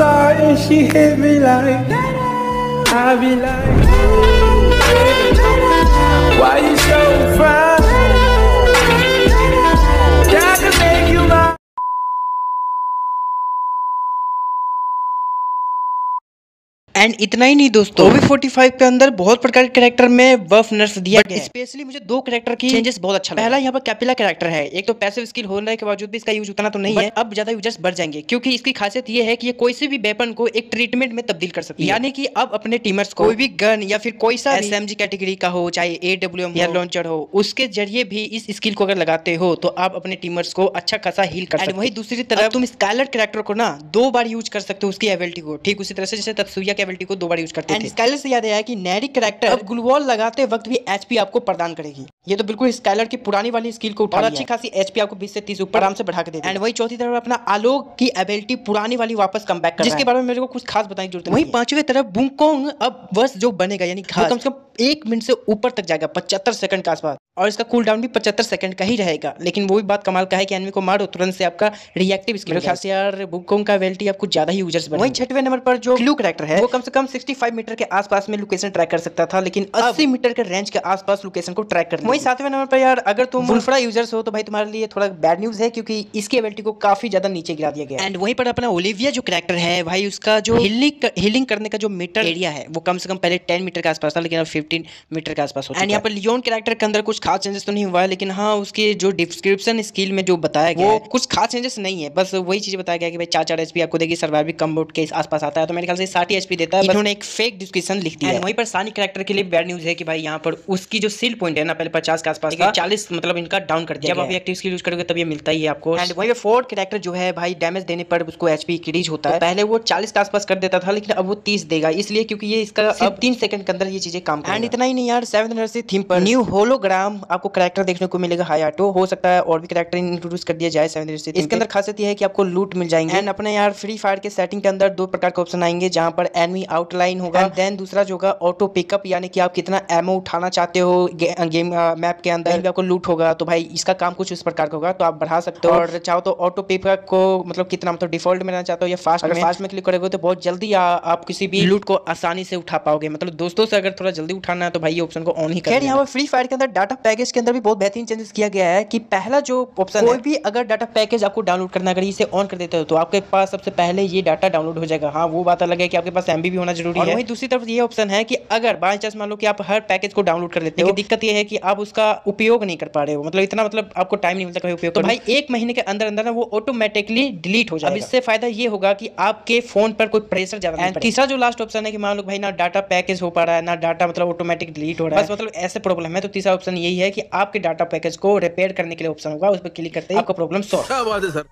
sorry, she hit me like I be like, and इतना ही नहीं दोस्तों। ओवी फोर्टी फाइव के अंदर बहुत प्रकार के कैरेक्टर में बफ नर्स दिया गया स्पेशली मुझे दो कैरेक्टर की चेंजेस बहुत अच्छा लगा। पहला यहाँ पर कैपिला कैरेक्टर है। एक तो पैसिव स्किल होने के बावजूद भी इसका यूज़ उतना तो नहीं है। अब ज़्यादा यूज़र्स बढ़ जाएँगे क्योंकि इसकी खासियत ये है कि ये कोई से भी वेपन को एक ट्रीटमेंट में तब्दील कर सकती है। यानी कि अब अपने टीमर्स को कोई भी गन या फिर कोई सा एस कैटेगरी का हो चाहे ए डब्ल्यू या लॉन्चर हो उसके ज़रिए भी इस स्किल को अगर लगाते हो तो आप अपने टीमर्स को अच्छा खासा हील कर सकते वही दूसरी तरफ़ तुम स्काइलर कैरेक्टर को ना दो बार यूज़ कर सकते हो उसकी एबिलिटी को। ठीक उसी तरह से जैसे तत्सुया की एबिलिटी को दो बार यूज़ करते थे। स्काइलर से याद आया कि नैरी कैरेक्टर अब ग्लूवॉल लगाते वक्त भी एचपी आपको प्रदान करेगी। ये तो बिल्कुल स्काइलर की पुरानी वाली स्किल को उठा अच्छी खासी एचपी आपको 20 से 30 ऊपर आराम से बढ़ा के देती है एंड वही चौथी तरफ़ अपना आलोक की एबिलिटी पुरानी वाली वापस कम बैक जिसके बारे में मेरे को कुछ खास बताने की ज़रूरत है। वही पाँचवें तरफ़ बुंगकोंग अब वर्ष जो बनेगा यानी कम से कम एक मिनट से ऊपर तक जाएगा पचहत्तर सेकंड के आसपास। और इसका कूल डाउन भी पचहत्तर सेकंड का ही रहेगा। लेकिन वो भी बात कमाल का है कि एनिमी को मारो तुरंत से आपका रिएक्टिव स्किल मेरे ख्याल से यार बुकोंग का वेल्टी आपको ज़्यादा ही यूज़र्स बने वही छठवें नंबर पर जो क्लू करेक्टर है। वो कम से कम 65 मीटर के आसपास में लोकेशन ट्रैक कर सकता था लेकिन 80 मीटर के रेंज के आसपास लोकेशन को ट्रैक कर वही सातवें नंबर पर यार अगर तुम वुल्फरा यूज़र्स हो तो भाई तुम्हारे लिए थोड़ा बैड न्यूज़ है क्योंकि इसकी एबिलिटी को काफ़ी ज़्यादा नीचे गिरा दिया गया एंड वहीं पर अपना ओलिविया जो कैरेक्टर है भाई उसका जो हीलिंग हीलिंग करने का जो मीटर एरिया है वो कम से कम पहले टेन मीटर के आसपास था लेकिन अब फिफ्टीन मीटर के आसपास हो एंड यहाँ पर लियोन करेक्टर के अंदर कुछ खास चेंजेस तो नहीं हुआ है लेकिन हाँ उसके जो डिस्क्रिप्शन स्किल में जो बताया गया वो कुछ खास चेंजेस नहीं है बस वही चीज़ बताया गया कि भाई चार चार एचपी आपको देखिए सर्वाइव कम बोर्ड के आसपास आता है तो मेरे ख्याल से साठ एचपी देता है उन्होंने एक फेक डिस्क्रिप्शन लिख दिया वहीं पर सानी कैरेक्टर के लिए बैड न्यूज़ है कि भाई यहाँ पर उसकी जो सील पॉइंट है ना पहले पचास के आसपास चालीस मतलब इनका डाउन कर दिया जब आप एक्टिव स्किल यूज़ करोगे तब ये मिलता ही है आपको। एंड वही फोर्थ कैरेक्टर जो है भाई डैमेज देने पर उसको एचपी क्रीज होता है। पहले वो चालीस के आसपास कर देता था लेकिन अब वो तीस देगा इसलिए क्योंकि ये इसका अब तीन सेकंड के अंदर ये चीज़ें काम एंड इतना ही नहीं यार सेवन थीम पर। न्यू होलोग्राम आपको करेक्टर देखने को मिलेगा हाई ऑटो हो सकता है और भी कैरेक्टर इंट्रोड्यूस कर दिया जाए सेवन से इसके अंदर खासियत ये है कि आपको लूट मिल जाएँगे। एंड अपने यार फ्री फायर के सेटिंग के अंदर दो प्रकार के ऑप्शन आएँगे जहाँ पर एनमी आउटलाइन होगा। देन दूसरा जो होगा ऑटो पिकअप यानी कि आप कितना एमओ उठाना चाहते हो गेम मैप के अंदर। आपको लूट होगा तो भाई इसका काम कुछ उस प्रकार का होगा तो आप बढ़ा सकते हो। और चाहो तो ऑटो पिकअप को मतलब कितना मतलब डिफ़ॉल्ट में रहना चाहते हो या फास्ट अगर फास्ट में क्लिक करोगे तो बहुत जल्दी आप किसी भी लूट को आसानी से उठा पाओगे। मतलब दोस्तों से अगर थोड़ा जल्दी उठाना है तो भाई ये ऑप्शन को ऑन ही कर यहाँ पर फ्री फायर के अंदर डाटा पैकेज के अंदर भी बहुत बेहतरीन चेंजेस किया गया है कि पहला जो ऑप्शन कोई भी अगर डाटा पैकेज आपको डाउनलोड करना अगर इसे ऑन कर देते हो तो आपके पास सबसे पहले ये डाटा डाउनलोड हो जाएगा। हाँ वो बात अलग है कि आपके पास एमबी भी होना ज़रूरी है। वही दूसरी तरफ़ ये ऑप्शन है कि अगर बाई चांस मान लो कि आप हर पैकेज को डाउनलोड कर लेते हो दिक्कत ये है कि आप उसका उपयोग नहीं कर पा रहे हो। मतलब इतना मतलब आपको टाइम नहीं मिलता कहीं उपयोग तो भाई एक महीने के अंदर अंदर ना वो ऑटोमेटिकली डिलीट हो जाएगा। इससे फ़ायदा ये होगा कि आपके फ़ोन पर कोई प्रेशर ज़्यादा नहीं तीसरा जो लास्ट ऑप्शन है कि मान लो भाई ना डाटा पैकेज हो पा रहा है ना डाटा मतलब ऑटोमेटिक डिलीट हो रहा है। बस मतलब ऐसे प्रॉब्लम है तो तीसरा ऑप्शन यही है कि आपके डाटा पैकेज को रिपेयर करने के लिए ऑप्शन होगा उस पर क्लिक करते ही आपका प्रॉब्लम सॉल्व क्या बात है सर